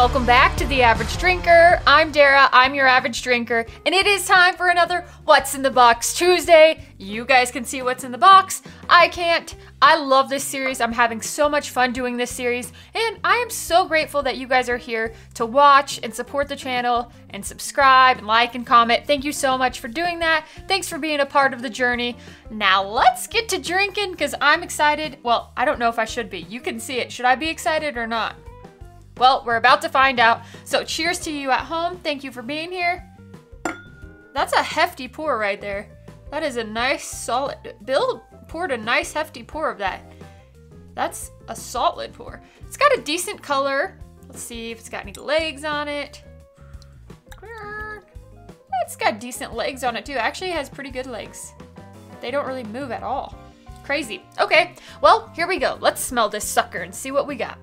Welcome back to The Average Drinker. I'm Dara, I'm your average drinker, and it is time for another What's in the Box Tuesday. You guys can see what's in the box. I can't. I love this series. I'm having so much fun doing this series, and I am so grateful that you guys are here to watch and support the channel and subscribe and like and comment. Thank you so much for doing that. Thanks for being a part of the journey. Now let's get to drinking because I'm excited. Well, I don't know if I should be. You can see it. Should I be excited or not? Well, we're about to find out. So cheers to you at home. Thank you for being here. That's a hefty pour right there. That is a nice solid, Bill poured a nice hefty pour of that. That's a solid pour. It's got a decent color. Let's see if it's got any legs on it. It's got decent legs on it too. Actually, it has pretty good legs. They don't really move at all. Crazy. Okay, well, here we go. Let's smell this sucker and see what we got.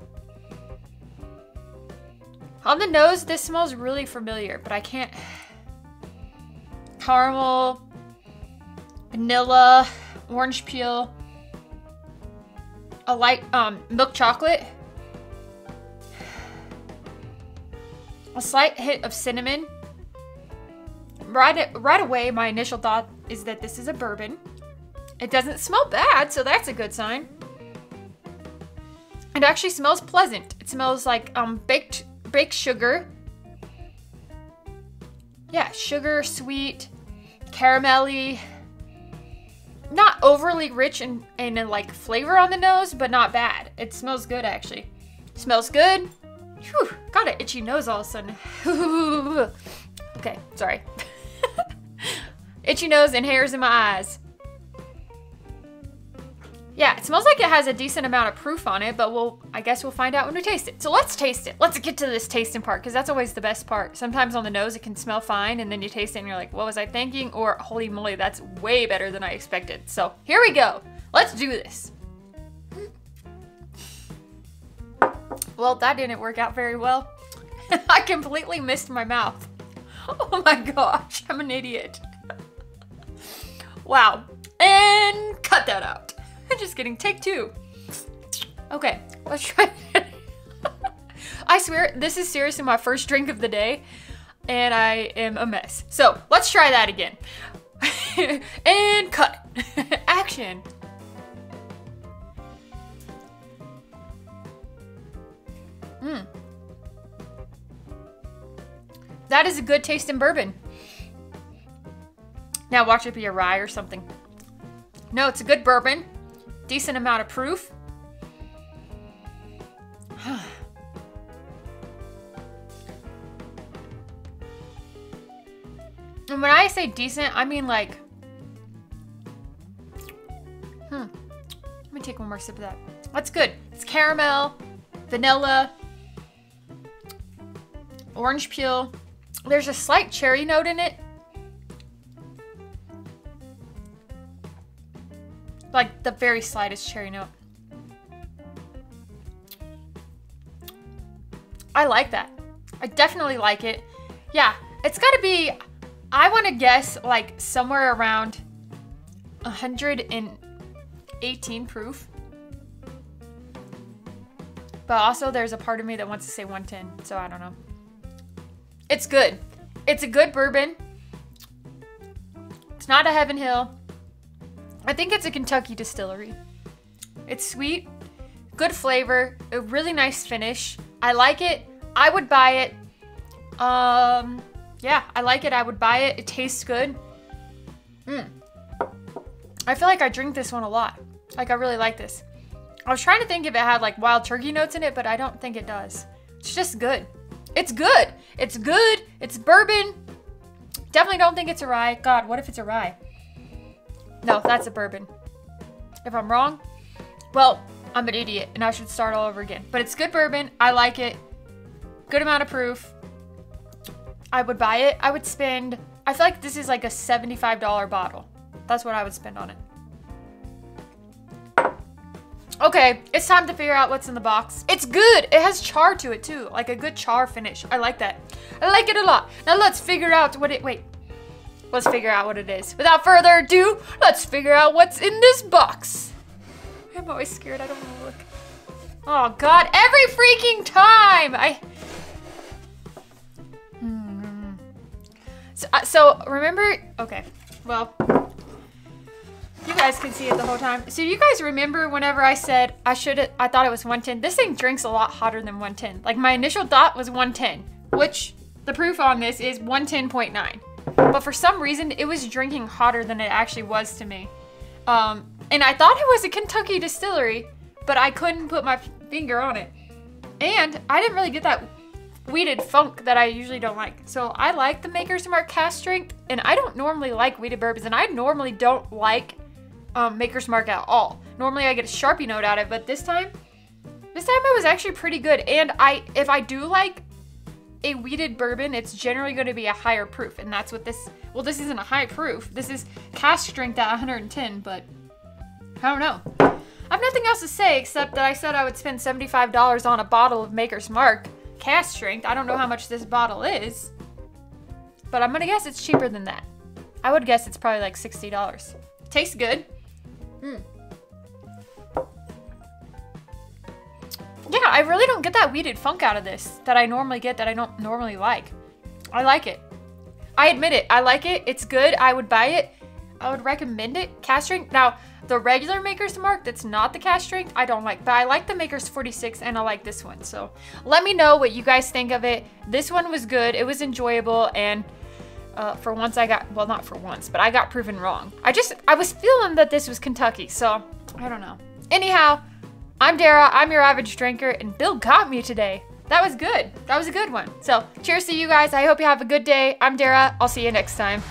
On the nose, this smells really familiar, but I can't... Caramel, vanilla, orange peel, a light um, milk chocolate, a slight hit of cinnamon. Right, right away, my initial thought is that this is a bourbon. It doesn't smell bad, so that's a good sign. It actually smells pleasant. It smells like um, baked baked sugar. Yeah, sugar, sweet, caramelly. Not overly rich in, in, in like flavor on the nose, but not bad. It smells good actually. Smells good. Whew, got an itchy nose all of a sudden. okay, sorry. itchy nose and hairs in my eyes. Yeah, it smells like it has a decent amount of proof on it, but we'll, I guess we'll find out when we taste it. So let's taste it. Let's get to this tasting part, because that's always the best part. Sometimes on the nose it can smell fine, and then you taste it and you're like, what was I thinking? Or, holy moly, that's way better than I expected. So here we go. Let's do this. Well, that didn't work out very well. I completely missed my mouth. Oh my gosh, I'm an idiot. wow. And cut that out. I'm just kidding. Take two. Okay, let's try I swear, this is seriously my first drink of the day, and I am a mess. So, let's try that again. and cut. Action. Mmm. That is a good taste in bourbon. Now watch it be a rye or something. No, it's a good bourbon decent amount of proof. and when I say decent, I mean like... Hmm. Let me take one more sip of that. That's good. It's caramel, vanilla, orange peel. There's a slight cherry note in it. Like the very slightest cherry note. I like that. I definitely like it. Yeah, it's gotta be, I wanna guess like somewhere around 118 proof. But also there's a part of me that wants to say 110, so I don't know. It's good. It's a good bourbon. It's not a Heaven Hill. I think it's a Kentucky distillery. It's sweet, good flavor, a really nice finish. I like it. I would buy it. Um, yeah, I like it. I would buy it. It tastes good. Mm. I feel like I drink this one a lot. Like, I really like this. I was trying to think if it had, like, wild turkey notes in it, but I don't think it does. It's just good. It's good. It's good. It's bourbon. Definitely don't think it's a rye. God, what if it's a rye? No, that's a bourbon. If I'm wrong, well, I'm an idiot and I should start all over again. But it's good bourbon. I like it. Good amount of proof. I would buy it. I would spend, I feel like this is like a $75 bottle. That's what I would spend on it. Okay, it's time to figure out what's in the box. It's good. It has char to it too, like a good char finish. I like that. I like it a lot. Now let's figure out what it, wait, Let's figure out what it is. Without further ado, let's figure out what's in this box. I'm always scared. I don't want to look. Oh, God. Every freaking time. I... Hmm. So, uh, so, remember... Okay. Well, you guys can see it the whole time. So you guys remember whenever I said I should I thought it was 110. This thing drinks a lot hotter than 110. Like my initial thought was 110, which the proof on this is 110.9. But for some reason, it was drinking hotter than it actually was to me. Um, and I thought it was a Kentucky distillery, but I couldn't put my finger on it. And I didn't really get that wheated funk that I usually don't like. So I like the Maker's Mark cask strength, and I don't normally like wheated bourbons, and I normally don't like um, Maker's Mark at all. Normally I get a Sharpie note out of it, but this time, this time it was actually pretty good. And I, if I do like a wheated bourbon, it's generally going to be a higher proof, and that's what this. Well, this isn't a high proof. This is cask strength at 110, but I don't know. I have nothing else to say except that I said I would spend $75 on a bottle of Maker's Mark cask strength. I don't know how much this bottle is, but I'm gonna guess it's cheaper than that. I would guess it's probably like $60. Tastes good. Mm. Yeah, I really don't get that wheated funk out of this that I normally get that I don't normally like. I like it. I admit it. I like it. It's good. I would buy it. I would recommend it. Cask strength. Now, the regular Maker's Mark that's not the cask strength, I don't like. But I like the Maker's 46 and I like this one. So let me know what you guys think of it. This one was good. It was enjoyable. And uh, for once I got, well, not for once, but I got proven wrong. I just, I was feeling that this was Kentucky. So I don't know. Anyhow, I'm Dara. I'm your average drinker. And Bill got me today. That was good. That was a good one. So cheers to you guys. I hope you have a good day. I'm Dara. I'll see you next time.